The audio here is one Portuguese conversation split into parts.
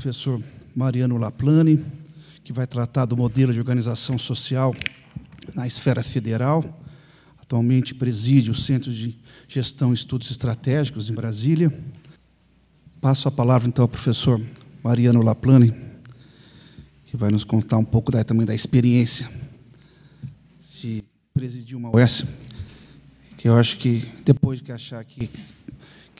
professor Mariano Laplane, que vai tratar do modelo de organização social na esfera federal. Atualmente preside o Centro de Gestão e Estudos Estratégicos em Brasília. Passo a palavra, então, ao professor Mariano Laplane, que vai nos contar um pouco da, também da experiência de presidir uma UES, que eu acho que, depois de achar que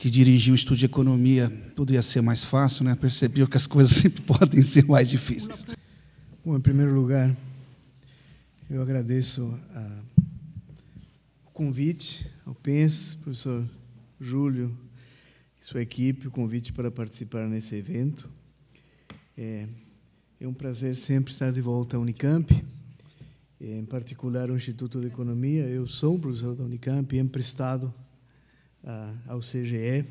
que dirigiu o estudo de economia poderia ser mais fácil, né? percebeu que as coisas sempre podem ser mais difíceis. Bom, em primeiro lugar, eu agradeço a, o convite ao PENS, professor Júlio e sua equipe, o convite para participar nesse evento. É, é um prazer sempre estar de volta à Unicamp, em particular o Instituto de Economia. Eu sou professor da Unicamp, emprestado ao CGE.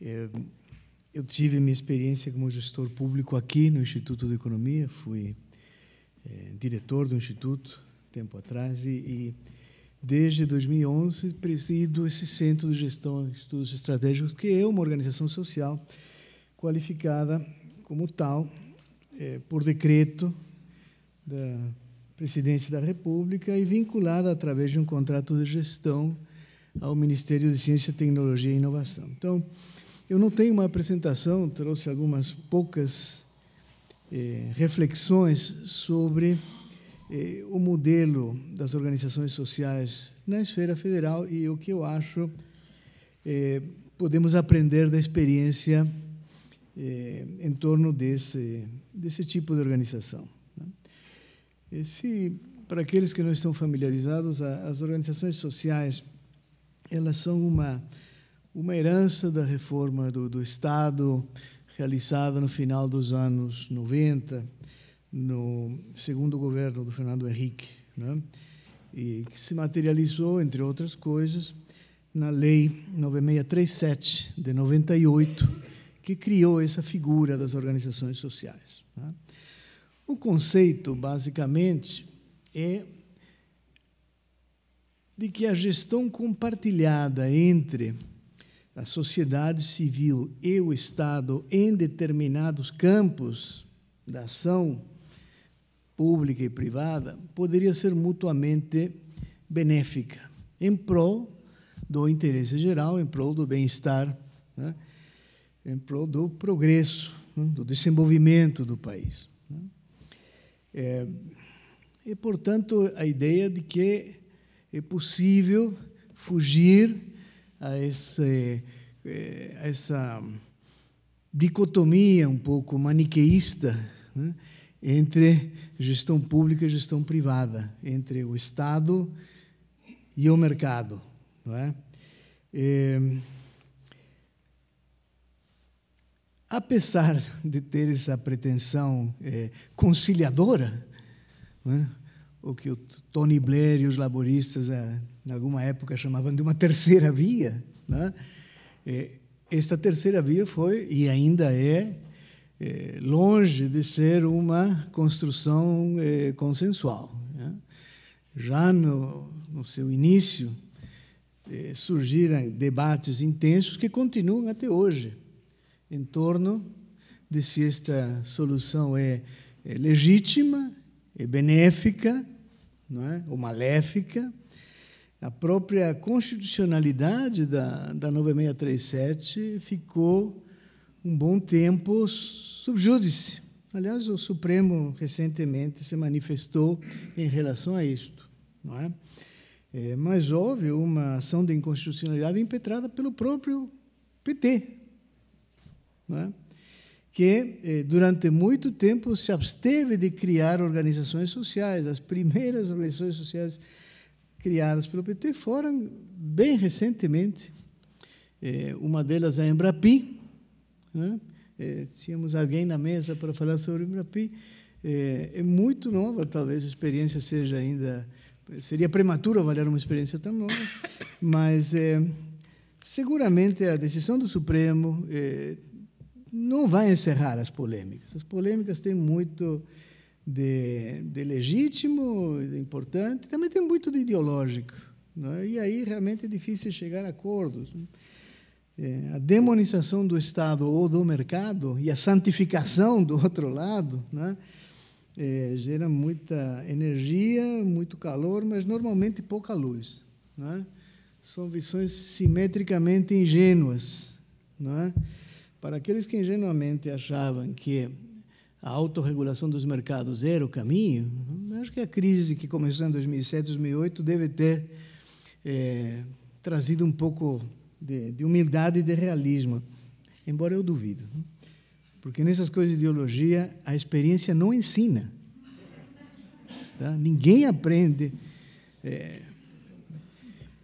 É, eu tive minha experiência como gestor público aqui no Instituto de Economia, fui é, diretor do Instituto tempo atrás e, e, desde 2011 presido esse Centro de Gestão de Estudos Estratégicos, que é uma organização social qualificada como tal é, por decreto da Presidência da República e vinculada através de um contrato de gestão ao Ministério de Ciência, Tecnologia e Inovação. Então, eu não tenho uma apresentação, trouxe algumas poucas eh, reflexões sobre eh, o modelo das organizações sociais na esfera federal e o que eu acho eh, podemos aprender da experiência eh, em torno desse, desse tipo de organização. Né? Esse, para aqueles que não estão familiarizados, as organizações sociais elas são uma, uma herança da reforma do, do Estado realizada no final dos anos 90, no segundo governo do Fernando Henrique, né? e que se materializou, entre outras coisas, na Lei 9637 de 98, que criou essa figura das organizações sociais. Né? O conceito, basicamente, é de que a gestão compartilhada entre a sociedade civil e o Estado em determinados campos da ação pública e privada poderia ser mutuamente benéfica, em prol do interesse geral, em prol do bem-estar, né? em prol do progresso, né? do desenvolvimento do país. Né? É, e, portanto, a ideia de que é possível fugir a, eh, a essa dicotomia um pouco maniqueísta né, entre gestão pública e gestão privada, entre o Estado e o mercado. Não é? é apesar de ter essa pretensão é, conciliadora, é? O que o Tony Blair e os laboristas, eh, em alguma época, chamavam de uma terceira via. Né? Esta terceira via foi, e ainda é, é longe de ser uma construção consensual. Né? Já no, no, seu início, surgiram debates intensos que continuam até hoje em torno de se esta solução é, é legítima, é benéfica não é? ou maléfica. A própria constitucionalidade da, da 9637 ficou um bom tempo subjúdice. Aliás, o Supremo recentemente se manifestou em relação a isto. Não é? É, mas houve uma ação de inconstitucionalidade impetrada pelo próprio PT. Não é? Que eh, durante muito tempo se absteve de criar organizações sociais. As primeiras organizações sociais criadas pelo PT foram bem recentemente. Eh, uma delas é a Embrapi. Né? Eh, tínhamos alguém na mesa para falar sobre a Embrapi. É muito nova, talvez a experiência seja ainda. Seria prematuro avaliar uma experiência tão nova, mas seguramente a decisão do Supremo não vai encerrar as polêmicas. As polêmicas têm muito de, de legítimo, de importante, também tem muito de ideológico. É? E aí realmente é difícil chegar a acordos. é, a demonização do Estado ou do mercado e a santificação do outro lado, né, é, gera muita energia, muito calor, mas normalmente pouca luz. Né? São visões simetricamente ingênuas. Né? Para aqueles que ingenuamente achavam que a autorregulação dos mercados era o caminho, acho que a crise que começou em 2007, 2008 deve ter é, trazido um pouco de, de humildade e de realismo, embora eu duvido. Porque nessas coisas de ideologia, a experiência não ensina. Tá? Ninguém aprende é,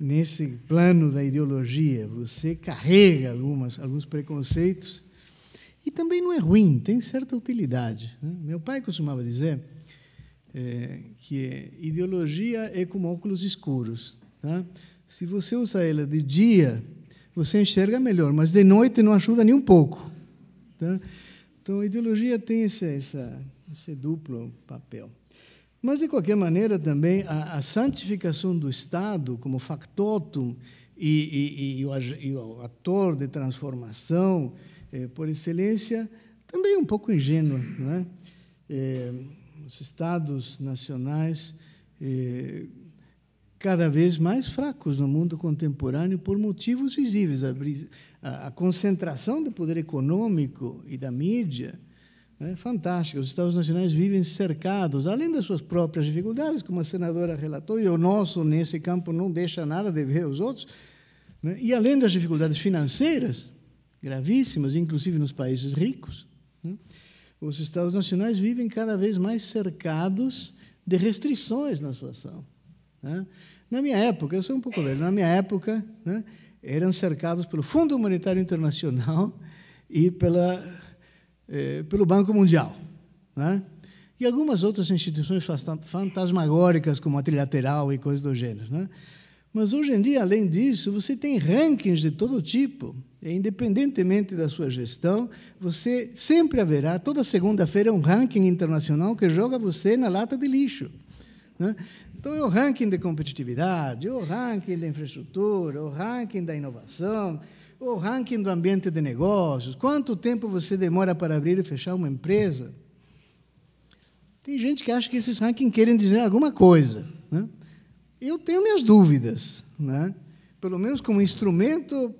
nesse plano da ideologia. Você carrega algumas, alguns preconceitos e também não é ruim, tem certa utilidade. Né? Meu pai costumava dizer é, que ideologia é como óculos escuros. Tá? Se você usa ela de dia, você enxerga melhor, mas de noite não ajuda nem um pouco. Tá? Então, a ideologia tem esse, essa, esse duplo papel. Mas, de qualquer maneira, também a, a santificação do Estado como factotum e, e, e, o, e o, ator de transformação eh, por excelência também é um pouco ingênua. Não é? Eh, os Estados nacionais eh, cada vez mais fracos no mundo contemporâneo por motivos visíveis. A, a concentração do poder econômico e da mídia é fantástica. Os Estados nacionais vivem cercados, além das suas próprias dificuldades, como a senadora relatou, e o nosso, nesse campo, não deixa nada de ver os outros, né? e além das dificuldades financeiras, gravíssimas, inclusive nos países ricos, né? os Estados nacionais vivem cada vez mais cercados de restrições na sua ação. Né? Na minha época, eu sou um pouco velho, na minha época, né, eram cercados pelo Fundo Monetário Internacional e pela, eh, pelo Banco Mundial. Né? E algumas outras instituições fantasmagóricas, como a trilateral e coisas do gênero. Né? Mas hoje em dia, além disso, você tem rankings de todo tipo. E, independentemente da sua gestão, você sempre haverá, toda segunda-feira, um ranking internacional que joga você na lata de lixo. Né? Então, é o ranking de competitividade, o ranking da infraestrutura, o ranking da inovação, o ranking do ambiente de negócios, quanto tempo você demora para abrir e fechar uma empresa. Tem gente que acha que esses rankings querem dizer alguma coisa. Né? Eu tenho minhas dúvidas. Né? Pelo menos como instrumento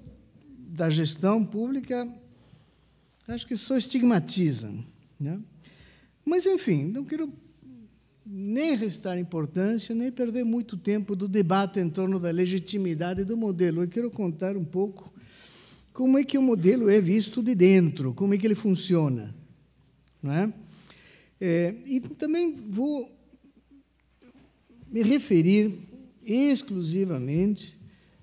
da gestão pública, acho que só estigmatizam. Né? Mas, enfim, não quero nem restar importância, nem perder muito tempo do debate em torno da legitimidade do modelo. Eu quero contar um pouco como é que o modelo é visto de dentro, como é que ele funciona. Não é? É, e também vou me referir exclusivamente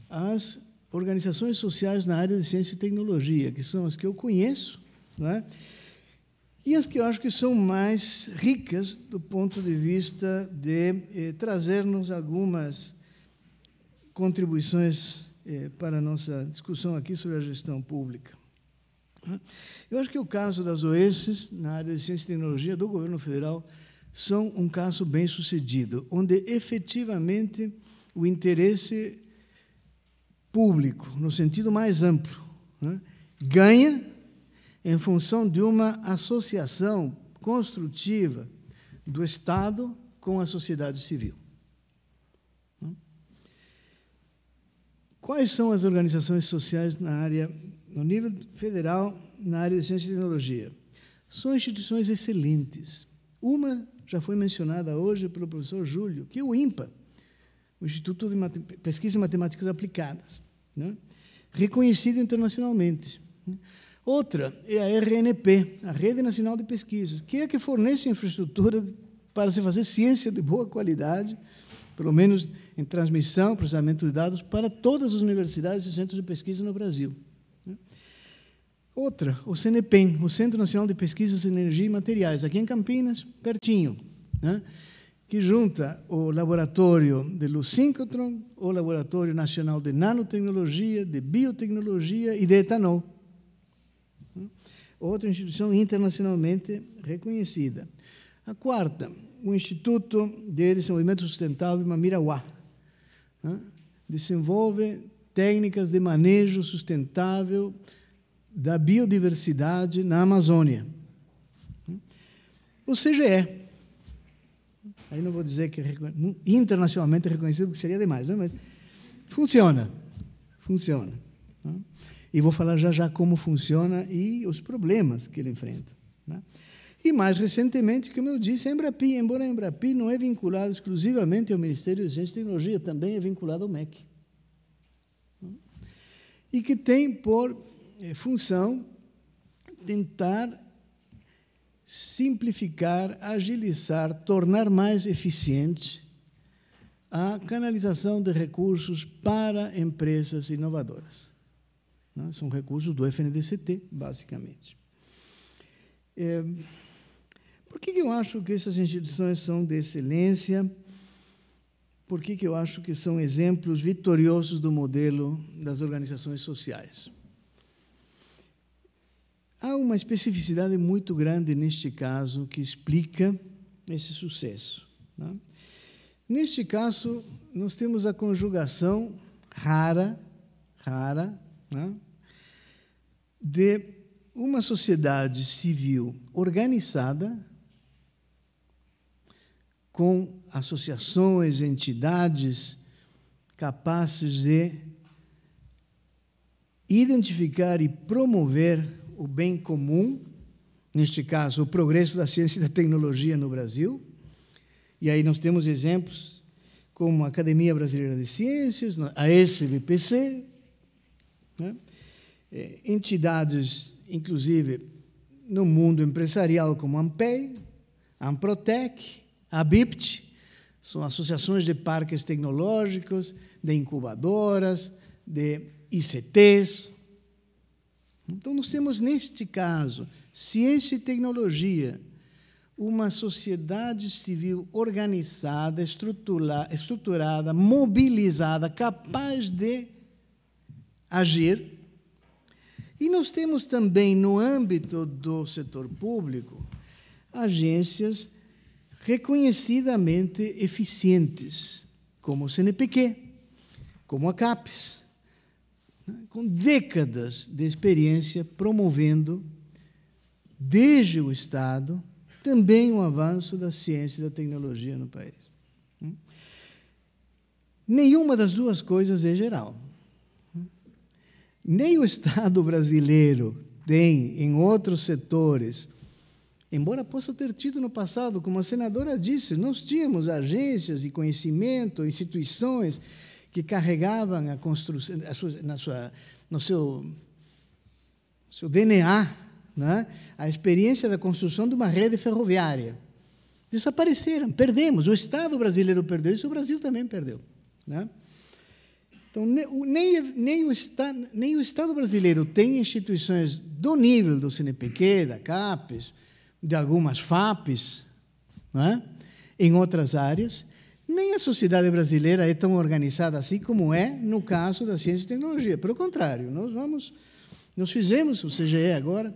às organizações sociais na área de ciência e tecnologia, que são as que eu conheço, é? e as que eu acho que são mais ricas do ponto de vista de eh, trazer-nos algumas contribuições eh, para a nossa discussão aqui sobre a gestão pública. Eu acho que o caso das OESs, na área de ciência e tecnologia do governo federal, são um caso bem sucedido, onde efetivamente o interesse público, no sentido mais amplo, né, ganha em função de uma associação construtiva do Estado com a sociedade civil. Quais são as organizações sociais na área, no nível federal, na área de ciência e tecnologia? São instituições excelentes. Uma já foi mencionada hoje pelo professor Júlio, que é o INPA, o Instituto de Pesquisa em Matemáticas Aplicadas, né? reconhecido internacionalmente. Né? Outra é a RNP, a Rede Nacional de Pesquisas, que é que fornece infraestrutura para se fazer ciência de boa qualidade, pelo menos em transmissão, processamento de dados, para todas as universidades e centros de pesquisa no Brasil. Outra, o CNPEM, o Centro Nacional de Pesquisas em Energia e Materiais, aqui em Campinas, pertinho, né? que junta o laboratório de luz síncrotron, o Laboratório Nacional de Nanotecnologia, de Biotecnologia e de Etanol outra instituição internacionalmente reconhecida. A quarta, o Instituto de Desenvolvimento Sustentável Mamirauá. Né? Desenvolve técnicas de manejo sustentável da biodiversidade na Amazônia. O CGE. Aí não vou dizer que é internacionalmente reconhecido, porque seria demais, né? mas funciona. Funciona. Né? E vou falar já já como funciona e os problemas que ele enfrenta. Né? E mais recentemente, como eu disse, a Embrapi, embora a Embrapi não é vinculada exclusivamente ao Ministério de Ciência e Tecnologia, também é vinculada ao MEC. E que tem por eh, função tentar simplificar, agilizar, tornar mais eficiente a canalização de recursos para empresas inovadoras. São recursos do FNDCT, basicamente. É, por que, eu acho que essas instituições são de excelência? Por que, que eu acho que são exemplos vitoriosos do modelo das organizações sociais? Há uma especificidade muito grande neste caso que explica esse sucesso. Né? Neste caso, nós temos a conjugação rara, rara, né? de uma sociedade civil organizada, com associações, entidades capazes de identificar e promover o bem comum, neste caso, o progresso da ciência e da tecnologia no Brasil. E aí nós temos exemplos como a Academia Brasileira de Ciências, a SBPC, né? É, entidades, inclusive, no mundo empresarial como a AMPEI, a Amprotec, a BIPT, são associações de parques tecnológicos, de incubadoras, de ICTs. Então, nós temos, neste caso, ciência e tecnologia, uma sociedade civil organizada, estruturada, mobilizada, capaz de agir. E nós temos também, no âmbito do setor público, agências reconhecidamente eficientes, como o CNPq, como a CAPES, né, com décadas de experiência promovendo, desde o Estado, também o avanço da ciência e da tecnologia no país. Hum? Nenhuma das duas coisas é geral. Hum? Nem o Estado brasileiro tem, em outros setores, Embora possa ter tido no passado, como a senadora disse, nós tínhamos agências de conhecimento, instituições que carregavam a construção, na sua, no seu, seu DNA, né? a experiência da construção de uma rede ferroviária. Desapareceram, perdemos. O Estado brasileiro perdeu isso, o Brasil também perdeu. Né? Então, nem, nem, o Estado, nem o Estado brasileiro tem instituições do nível do CNPq, da CAPES, de algumas FAPs, é? em outras áreas, nem a sociedade brasileira é tão organizada assim como é no caso da ciência e tecnologia. Pelo contrário, nós vamos, nós fizemos o CGE agora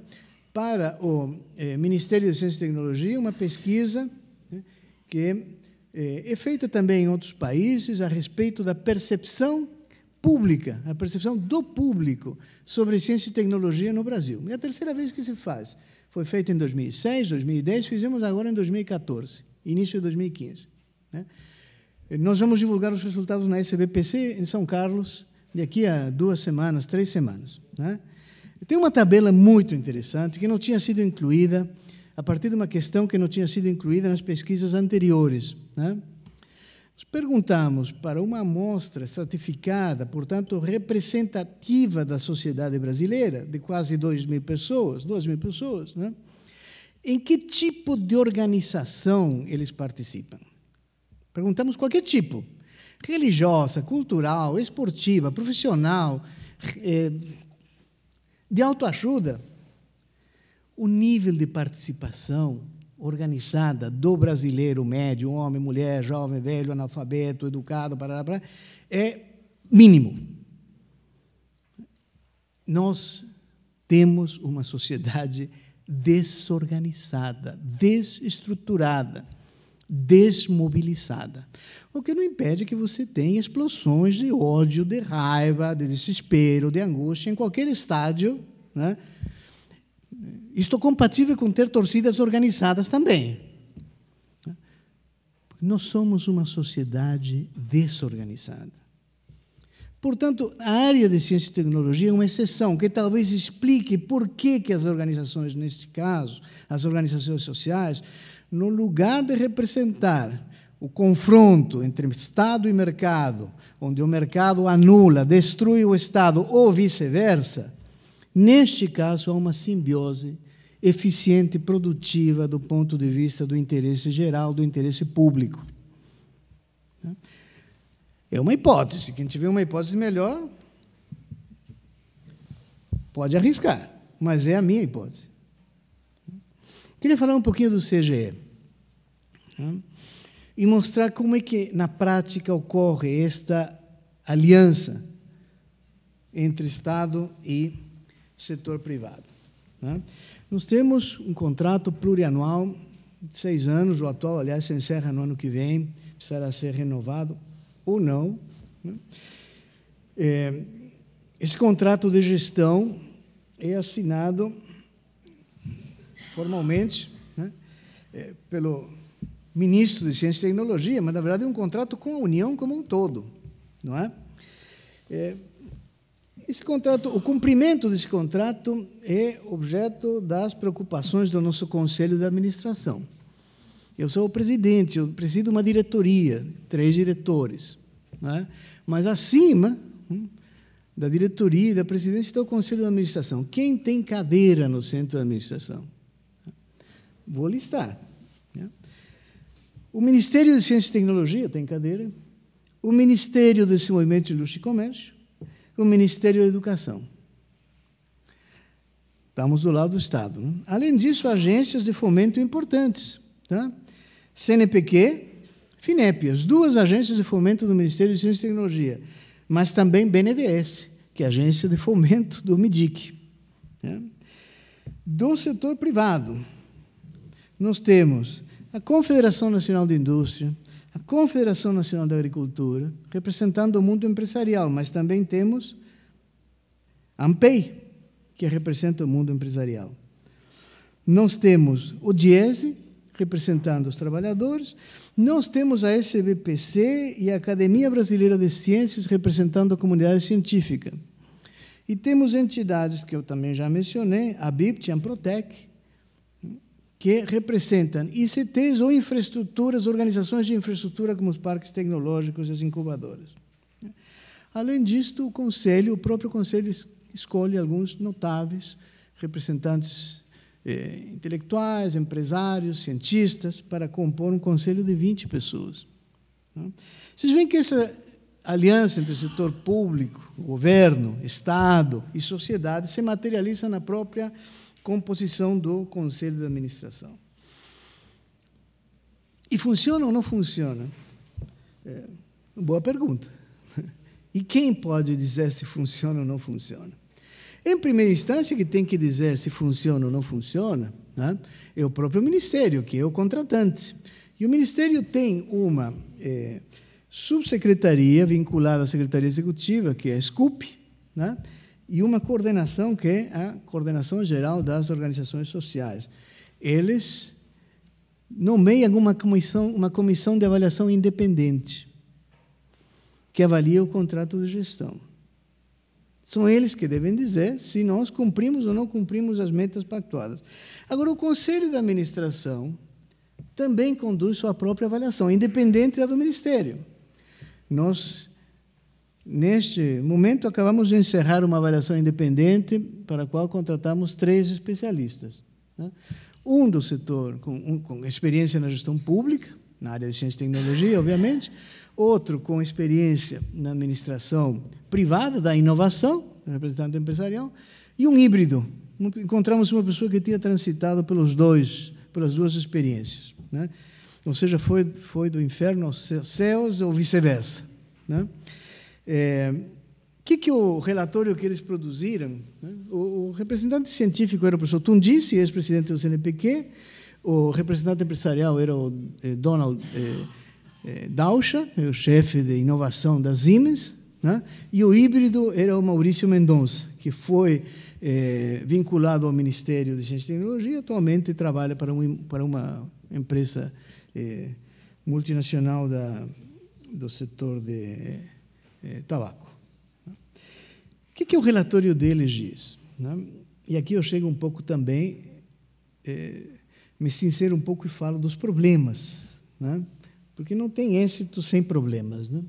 para o eh, Ministério de Ciência e Tecnologia uma pesquisa né, que eh, é feita também em outros países a respeito da percepção pública, a percepção do público sobre ciência e tecnologia no Brasil. É a terceira vez que se faz. Foi feito em 2006, 2010, fizemos agora em 2014, início de 2015. Né? Nós vamos divulgar os resultados na SBPC em São Carlos daqui a duas semanas, três semanas. Né? Tem uma tabela muito interessante que não tinha sido incluída a partir de uma questão que não tinha sido incluída nas pesquisas anteriores. Né? Nós perguntamos para uma amostra estratificada, portanto, representativa da sociedade brasileira, de quase 2 mil pessoas, 2 mil pessoas, né? em que tipo de organização eles participam? Perguntamos qualquer tipo, religiosa, cultural, esportiva, profissional, eh, de autoajuda. O nível de participação organizada do brasileiro médio, homem, mulher, jovem, velho, analfabeto, educado, parará, parará, é mínimo. Nós temos uma sociedade desorganizada, desestruturada, desmobilizada. O que não impede que você tenha explosões de ódio, de raiva, de desespero, de angústia em qualquer estádio. Né? Isto é compatível com ter torcidas organizadas também. Nós somos uma sociedade desorganizada. Portanto, a área de ciência e tecnologia é uma exceção que talvez explique por que, que as organizações, neste caso, as organizações sociais, no lugar de representar o confronto entre Estado e mercado, onde o mercado anula, destrui o Estado ou vice-versa, neste caso há uma simbiose eficiente e produtiva do ponto de vista do interesse geral, do interesse público. É uma hipótese. Quem tiver uma hipótese melhor, pode arriscar, mas é a minha hipótese. Queria falar um pouquinho do CGE né? e mostrar como é que na prática ocorre esta aliança entre Estado e setor privado. Né? Nós temos um contrato plurianual de seis anos, o atual, aliás, se encerra no ano que vem, precisará ser renovado ou não. Né? É, esse contrato de gestão é assinado formalmente né, é, pelo ministro de Ciência e Tecnologia, mas na verdade é um contrato com a União como um todo, não é? é esse contrato, o cumprimento desse contrato é objeto das preocupações do nosso conselho de administração. Eu sou o presidente, eu presido uma diretoria, três diretores. Né? Mas acima hum, da diretoria e da presidência está o conselho de administração. Quem tem cadeira no centro de administração? Vou listar. Né? O Ministério de Ciência e Tecnologia tem cadeira, o Ministério do Desenvolvimento de Indústria e Comércio, o Ministério da Educação. Estamos do lado do Estado. Né? Além disso, agências de fomento importantes. Tá? CNPq, FINEP, as duas agências de fomento do Ministério de Ciência e Tecnologia, mas também BNDES, que é a agência de fomento do MIDIC. Né? Do setor privado, nós temos a Confederação Nacional de Indústria, a Confederação Nacional da Agricultura, representando o mundo empresarial, mas também temos a AMPEI, que representa o mundo empresarial. Nós temos o DIESE, representando os trabalhadores, nós temos a SBPC e a Academia Brasileira de Ciências, representando a comunidade científica. E temos entidades que eu também já mencionei, a BIPT e a Amprotec, que representam ICTs ou infraestruturas, organizações de infraestrutura como os parques tecnológicos e as incubadoras. Além disto, o Conselho, o próprio Conselho escolhe alguns notáveis representantes eh, intelectuais, empresários, cientistas, para compor um conselho de 20 pessoas. Vocês veem que essa aliança entre o setor público, governo, Estado e sociedade se materializa na própria composição do conselho de administração. E funciona ou não funciona? É boa pergunta. E quem pode dizer se funciona ou não funciona? Em primeira instância, que tem que dizer se funciona ou não funciona né, é o próprio Ministério, que é o contratante. E o Ministério tem uma é, subsecretaria vinculada à Secretaria Executiva, que é a SCUP, né, e uma coordenação que é a Coordenação Geral das Organizações Sociais. Eles nomeiam uma comissão, uma comissão de avaliação independente que avalia o contrato de gestão. São eles que devem dizer se nós cumprimos ou não cumprimos as metas pactuadas. Agora, o Conselho de Administração também conduz sua própria avaliação, independente da do Ministério. Nós, neste momento, acabamos de encerrar uma avaliação independente para a qual contratamos três especialistas. Né? Um do setor com, um, com experiência na gestão pública, na área de ciência e tecnologia, obviamente, outro com experiência na administração privada, da inovação, representante empresarial, e um híbrido. Encontramos uma pessoa que tinha transitado pelos dois, pelas duas experiências. Né? Ou seja, foi, foi do inferno aos céus ou vice-versa. Né? É, que, que o relatório que eles produziram? Né? O, o, representante científico era o professor Tundice, ex-presidente do CNPq, o representante empresarial era o eh, Donald eh, eh, Dauscha, o chefe de inovação da Siemens, né? e o híbrido era o Maurício Mendonça, que foi vinculado ao Ministério de Ciência e Tecnologia, atualmente trabalha para, um, para uma empresa multinacional da, do setor de eh, tabaco. O que, que o relatório deles diz? Né? E aqui eu chego um pouco também, eh, me sincero um pouco e falo dos problemas, né? porque não tem êxito sem problemas. Né?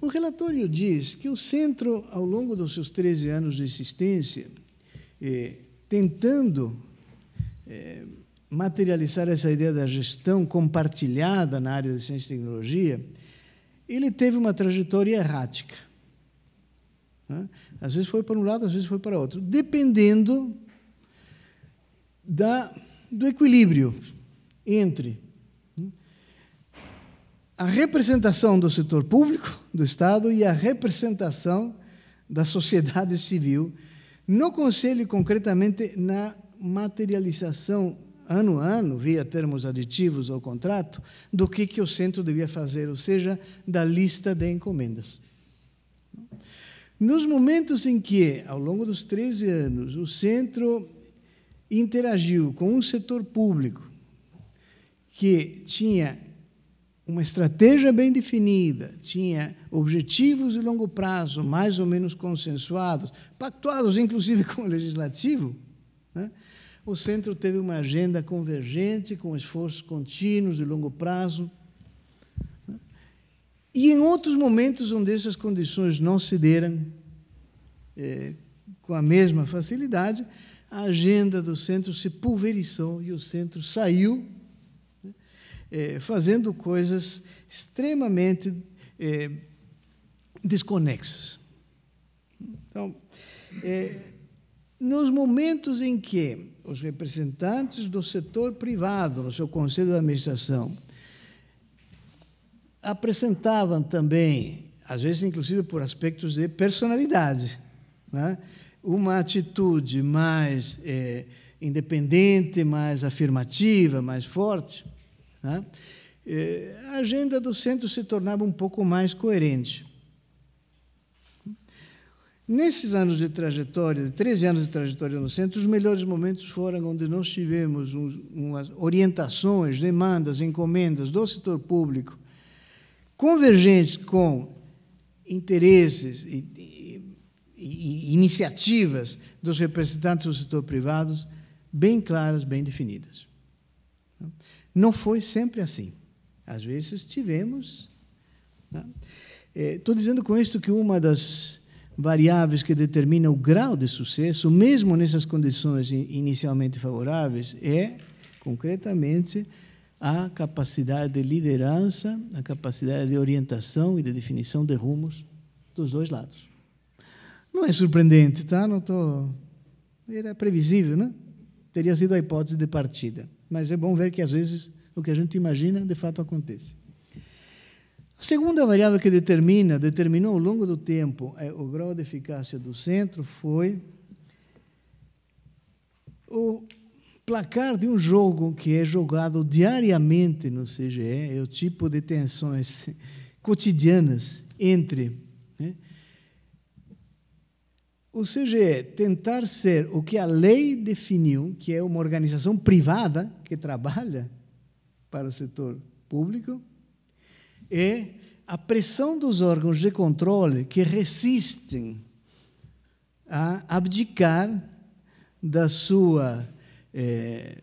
O relatório diz que o centro, ao longo dos seus 13 anos de existência, eh, tentando eh, materializar essa ideia da gestão compartilhada na área de ciência e tecnologia, ele teve uma trajetória errática. Né? Às vezes foi para um lado, às vezes foi para outro, dependendo da, do equilíbrio entre a representação do setor público, do Estado, e a representação da sociedade civil no Conselho concretamente na materialização ano a ano, via termos aditivos ao contrato, do que, que o centro devia fazer, ou seja, da lista de encomendas. Nos momentos em que, ao longo dos 13 anos, o centro interagiu com um setor público que tinha uma estratégia bem definida, tinha objetivos de longo prazo mais ou menos consensuados, pactuados inclusive com o legislativo, né? O centro teve uma agenda convergente, com esforços contínuos de longo prazo. E em outros momentos onde essas condições não se deram é, com a mesma facilidade, a agenda do centro se pulverizou e o centro saiu é, fazendo coisas extremamente é, desconexas. Então, é, nos momentos em que os representantes do setor privado, no seu conselho de administração, apresentavam também, às vezes inclusive por aspectos de personalidade, né? uma atitude mais é, independente, mais afirmativa, mais forte, né? É, a agenda do centro se tornava um pouco mais coerente. Nesses anos de trajetória, de 13 anos de trajetória no centro, os melhores momentos foram onde nós tivemos umas orientações, demandas, encomendas do setor público convergentes com interesses e, e, e iniciativas dos representantes do setor privado bem claras, bem definidas. Não foi sempre assim. Às vezes tivemos. Estou né? é, dizendo com isto que uma das variáveis que determina o grau de sucesso, mesmo nessas condições inicialmente favoráveis, é, concretamente, a capacidade de liderança, a capacidade de orientação e de definição de rumos dos dois lados. Não é surpreendente, tá? Não tô... Era previsível, né? Teria sido a hipótese de partida. Mas é bom ver que, às vezes, o que a gente imagina, de fato, acontece. A segunda variável que determina, determinou ao longo do tempo é, o grau de eficácia do centro foi o placar de um jogo que é jogado diariamente no CGE, é o tipo de tensões cotidianas entre né, o CGE tentar ser o que a lei definiu, que é uma organização privada que trabalha para o setor público, é a pressão dos órgãos de controle que resistem a abdicar da sua, é,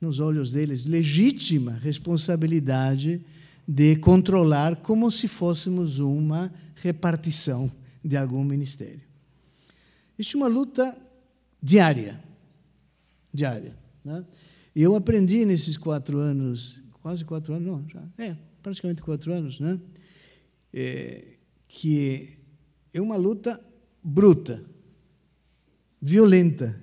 nos olhos deles, legítima responsabilidade de controlar como se fôssemos uma repartição de algum ministério. Isso é uma luta diária. Diária. Né? Eu aprendi nesses quatro anos, quase quatro anos, não, já, é, praticamente quatro anos, né? É, que é uma luta bruta, violenta,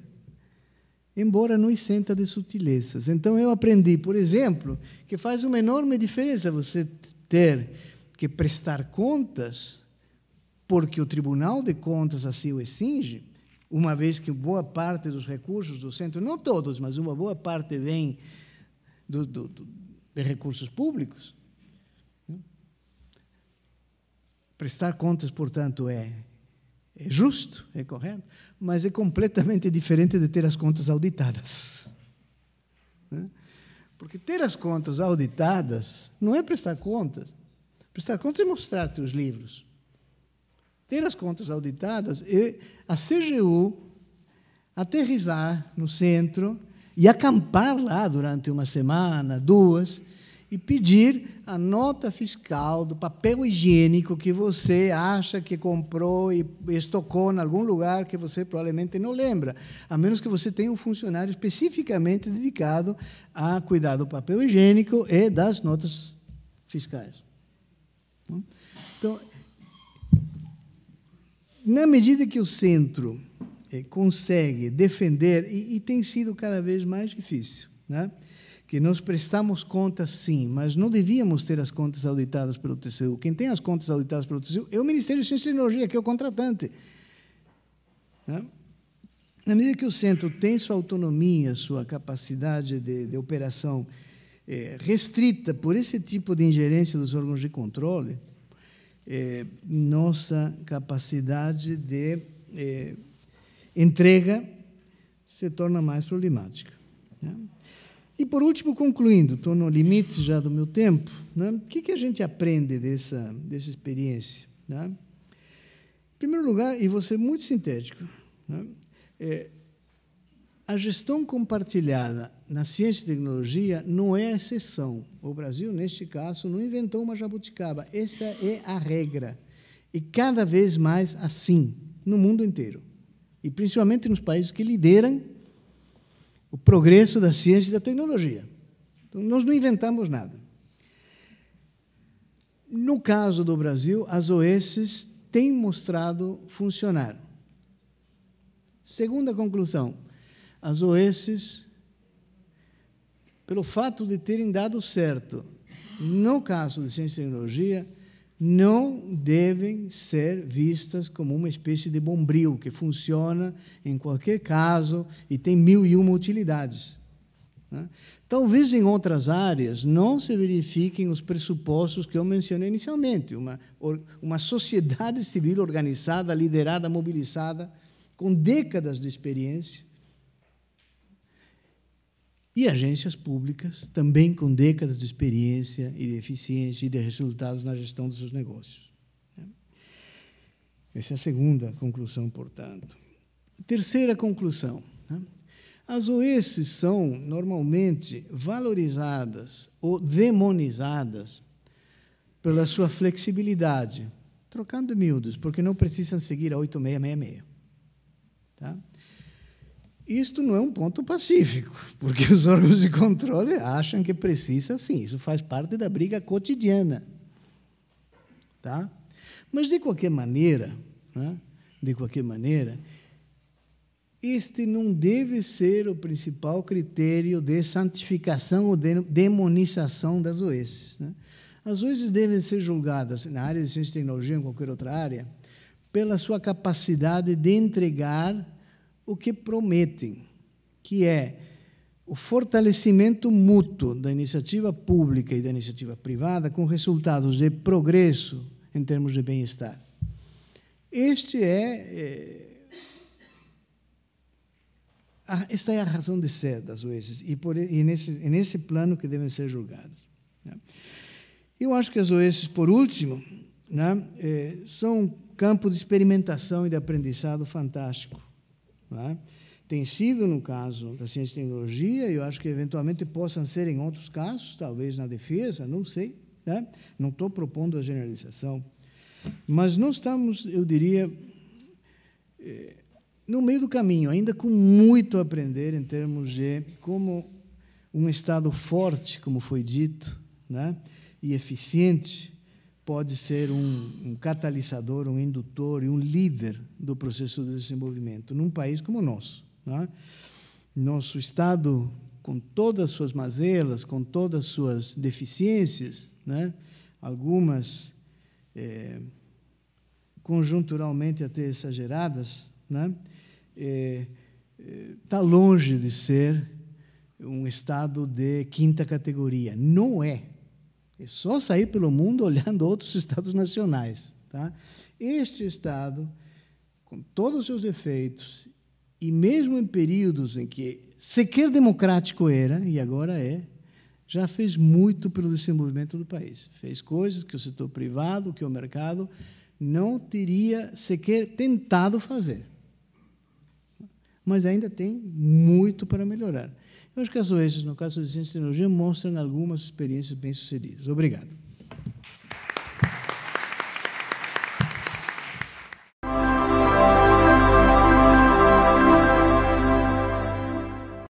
embora não isenta de sutilezas. Então eu aprendi, por exemplo, que faz uma enorme diferença você ter que prestar contas, porque o Tribunal de Contas assim o exige, uma vez que boa parte dos recursos do centro, não todos, mas uma boa parte vem do, do, do, de recursos públicos. Prestar contas, portanto, é, é justo, é correto, mas é completamente diferente de ter as contas auditadas. Né? Porque ter as contas auditadas não é prestar contas. Prestar contas é mostrar teus livros. Ter as contas auditadas é a CGU aterrizar no centro e acampar lá durante uma semana, duas, e pedir a nota fiscal do papel higiênico que você acha que comprou e estocou em algum lugar que você provavelmente não lembra, a menos que você tenha um funcionário especificamente dedicado a cuidar do papel higiênico e das notas fiscais. Então, na medida que o centro eh, consegue defender, e, e tem sido cada vez mais difícil, né? Que nós prestamos contas sim, mas não devíamos ter as contas auditadas pelo TCU. Quem tem as contas auditadas pelo TCU é o Ministério de Ciência e Tecnologia, que é o contratante. Né? Na medida que o centro tem sua autonomia, sua capacidade de, de operação é, restrita por esse tipo de ingerência dos órgãos de controle, é, nossa capacidade de é, entrega se torna mais problemática. Né? E, por último, concluindo, estou no limite já do meu tempo, né? o que, que a gente aprende dessa, dessa experiência? Né? Em primeiro lugar, e vou ser muito sintético, né? é, a gestão compartilhada na ciência e tecnologia não é a exceção. O Brasil, neste caso, não inventou uma jabuticaba. Esta é a regra. E cada vez mais assim, no mundo inteiro. E principalmente nos países que lideram o progresso da ciência e da tecnologia. Então, nós não inventamos nada. No caso do Brasil, as OS têm mostrado funcionar. Segunda conclusão, as OS, pelo fato de terem dado certo, no caso de ciência e tecnologia, não devem ser vistas como uma espécie de bombril que funciona em qualquer caso e tem mil e uma utilidades. Né? Talvez em outras áreas não se verifiquem os pressupostos que eu mencionei inicialmente, uma, uma sociedade civil organizada, liderada, mobilizada, com décadas de experiência, e agências públicas, também com décadas de experiência e de eficiência e de resultados na gestão dos seus negócios. Né? Essa é a segunda conclusão, portanto. Terceira conclusão. Né? As OS são normalmente valorizadas ou demonizadas pela sua flexibilidade, trocando miúdos, porque não precisam seguir a 8666. Tá? Isto não é um ponto pacífico, porque os órgãos de controle acham que precisa sim, isso faz parte da briga cotidiana. Tá? Mas, de qualquer maneira, né? de qualquer maneira, este não deve ser o principal critério de santificação ou de demonização das OEs. Né? As OEs devem ser julgadas, na área de ciência e tecnologia, em qualquer outra área, pela sua capacidade de entregar o que prometem, que é o fortalecimento mútuo da iniciativa pública e da iniciativa privada com resultados de progresso em termos de bem-estar. Este é, é esta é a razão de ser das OES e, por, e nesse, nesse plano que devem ser julgadas. Né? Eu acho que as OES, por último, né, é, são um campo de experimentação e de aprendizado fantástico. É? Tem sido no caso da ciência e tecnologia, e eu acho que eventualmente possam ser em outros casos, talvez na defesa, não sei. Né? Não estou propondo a generalização. Mas nós estamos, eu diria, eh, no meio do caminho, ainda com muito a aprender em termos de como um Estado forte, como foi dito, né? e eficiente, pode ser um, um, catalisador, um indutor e um líder do processo de desenvolvimento num país como o nosso. Né? Nosso Estado, com todas as suas mazelas, com todas as suas deficiências, né? algumas é, conjunturalmente até exageradas, está né? é, é, longe de ser um Estado de quinta categoria. Não é. É só sair pelo mundo olhando outros Estados nacionais. Tá? Este Estado, com todos os seus efeitos, e mesmo em períodos em que sequer democrático era, e agora é, já fez muito pelo desenvolvimento do país. Fez coisas que o setor privado, que o mercado não teria sequer tentado fazer. Mas ainda tem muito para melhorar. Eu acho que as no caso de ciência tecnologia, mostram algumas experiências bem-sucedidas. Obrigado.